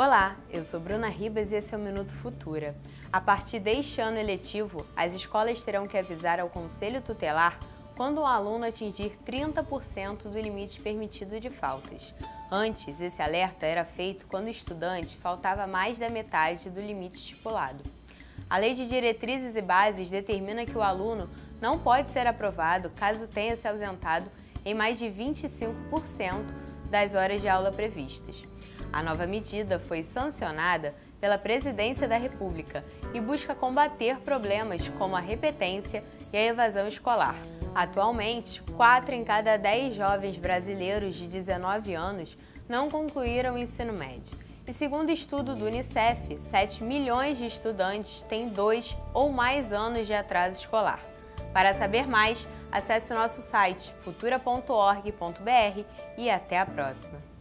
Olá, eu sou Bruna Ribas e esse é o Minuto Futura. A partir deste ano eletivo, as escolas terão que avisar ao Conselho Tutelar quando um aluno atingir 30% do limite permitido de faltas. Antes, esse alerta era feito quando o estudante faltava mais da metade do limite estipulado. A Lei de Diretrizes e Bases determina que o aluno não pode ser aprovado caso tenha se ausentado em mais de 25% das horas de aula previstas. A nova medida foi sancionada pela Presidência da República e busca combater problemas como a repetência e a evasão escolar. Atualmente, 4 em cada 10 jovens brasileiros de 19 anos não concluíram o ensino médio. E segundo estudo do Unicef, 7 milhões de estudantes têm dois ou mais anos de atraso escolar. Para saber mais, acesse o nosso site futura.org.br e até a próxima!